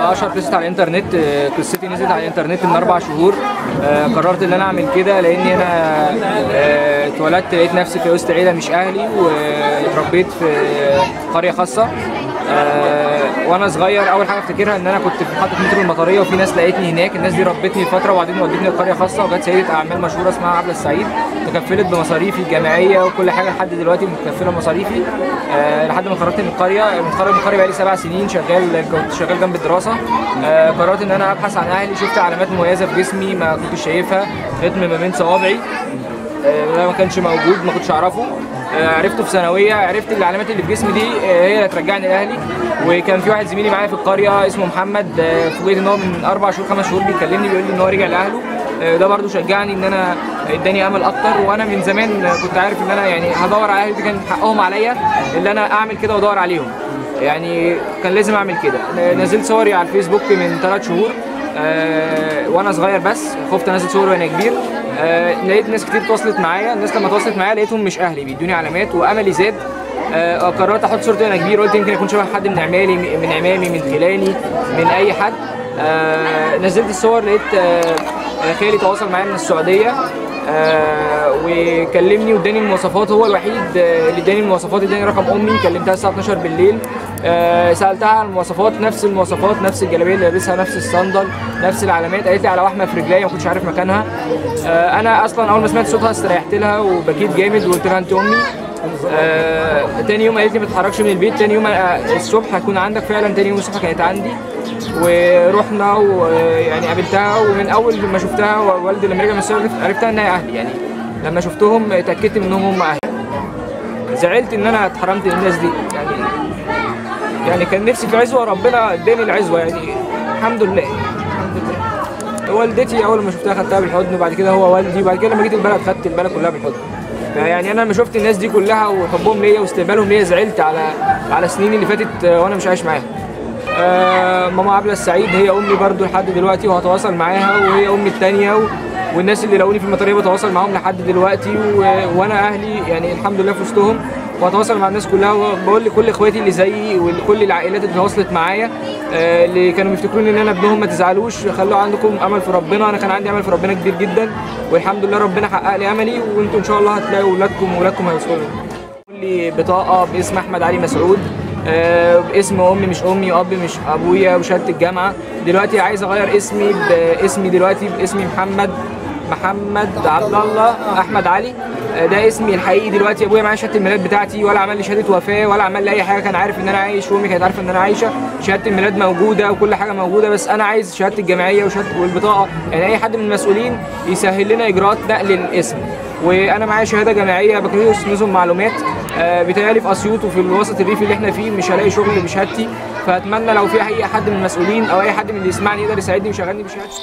اشهر قصه على الانترنت آه، قصتي نزلت على الانترنت من أربع شهور آه، قررت إن أنا أعمل كده لأني أنا آه، اتولدت لقيت نفسي في وسط عيلة مش أهلي واتربيت في قرية خاصة وأنا صغير اول حاجة افتكرها ان أنا كنت في محطه مترو المطريه وفي ناس لقيتني هناك الناس دي ربتني فتره وبعدين ودتني لقريه خاصه وجت سيده اعمال مشهوره اسمها عبله السعيد تكفلت بمصاريفي الجامعيه وكل حاجة لحد دلوقتي متكفله مصاريفي. آه، لحد ما اتخرجت من القريه متخرج من القريه بقالي سبع سنين شغال كنت شغال جنب الدراسه. آه، قررت ان أنا ابحث عن أهلي شفت علامات مميزه في جسمي ما كنتش شايفها رتم ما بين صوابعي. آه، ده ما كانش موجود ما كنتش اعرفه. عرفته في ثانوية عرفت العلامات اللي في جسمي دي آه، هي اللي هترجعني لأهلي. وكان في واحد زميلي معايا في القرية اسمه محمد آه، فوجئت ان هو من أربع شهور خمس شهور بيكلمني بيقول لي إن هو رجع لأهله. آه، ده برضو شجعني إن أنا اداني أمل أكتر. وأنا من زمان آه، كنت عارف إن أنا يعني هدور على أهلي دي كان حقهم عليا إن أنا أعمل كده وأدور عليهم. يعني كان لازم أعمل كده. نزلت صوري على الفيسبوك من ثلاث شهور. آه وأنا صغير بس خفت انزل صور وأنا كبير. آه لقيت ناس كتير تواصلت معايا. الناس لما تواصلت معايا لقيتهم مش أهلي بيدوني علامات. وأملي زاد. آه قررت أحط صورتي وأنا كبير. قلت يمكن أكون شبه حد من عمالي من عمامي من خلاني من أي حد. آه نزلت الصور لقيت آه آه، خالي تواصل معايا من السعودية. آه وكلمني واداني المواصفات. هو الوحيد آه، اللي اداني المواصفات اداني رقم أمي. كلمتها الساعة 12 بالليل. آه سألتها عن المواصفات نفس المواصفات نفس الجلابية اللي لابسها نفس الصندل نفس العلامات. قالت لي على وحمه في رجليا ما كنتش عارف مكانها. آه أنا أصلا أول ما سمعت صوتها استريحت لها وبكيت جامد وقلت لها أنت أمي. آه تاني يوم قالت لي ما تتحركش من البيت. تاني يوم آه، الصبح هكون عندك فعلا. تاني يوم الصبح كانت عندي. ورحنا ويعني قابلتها ومن أول ما شفتها والدي لما رجع من الشغل عرفتها إنها أهلي. يعني لما شفتهم اتأكدت منهم هم أهلي. زعلت إن أنا اتحرمت من الناس دي. يعني يعني كان نفسي في عزوة ربنا اداني العزوة. يعني الحمد لله. والدتي أول ما شفتها خدتها بالحضن وبعد كده هو والدي وبعد كده لما جيت البلد خدت البلد كلها بالحضن. يعني أنا لما شفت الناس دي كلها وحبهم ليا واستقبالهم ليا زعلت على على السنين اللي فاتت وأنا مش عايش معاهم. ماما عبلة السعيد هي أمي برضو لحد دلوقتي وهتواصل معاها وهي أمي الثانية و... والناس اللي لقوني في المطرية بتواصل معاهم لحد دلوقتي و... وأنا أهلي يعني الحمد لله في وسطهم وهتواصل مع الناس كلها وبقول لكل إخواتي اللي زيي وكل العائلات اللي تواصلت معايا آه، اللي كانوا بيفتكروني إن أنا ابنهم ما تزعلوش خلوا عندكم أمل في ربنا أنا كان عندي أمل في ربنا كبير جدا والحمد لله ربنا حقق لي أملي وأنتم إن شاء الله هتلاقوا أولادكم واولادكم هيوصلوا. لي بطاقة باسم أحمد علي مسعود. آه، باسم أمي مش أمي واب مش أبويا وشهادة الجامعة. دلوقتي عايز أغير اسمي باسمي دلوقتي باسمي محمد محمد عبد الله أحمد علي. آه، ده اسمي الحقيقي دلوقتي. أبويا معايا شهادة الميلاد بتاعتي ولا عمل لي شهادة وفاة ولا عمل لي أي حاجة. كان عارف إن أنا عايش وأمي كانت عارفة إن أنا عايشة. شهادة الميلاد موجودة وكل حاجة موجودة بس أنا عايز شهادة الجمعية وشهادة والبطاقة. يعني أي حد من المسؤولين يسهل لنا إجراءات نقل الاسم. وأنا معايا شهادة جامعية بكالوريوس نظم معلومات. آه، بيتهيألي في أسيوط وفي الوسط الريفي اللي إحنا فيه مش هلاقي شغل بشهادتي. فأتمنى لو في أي حد من المسؤولين أو أي حد من اللي يسمعني يقدر يساعدني ويشغلني بشهادتي.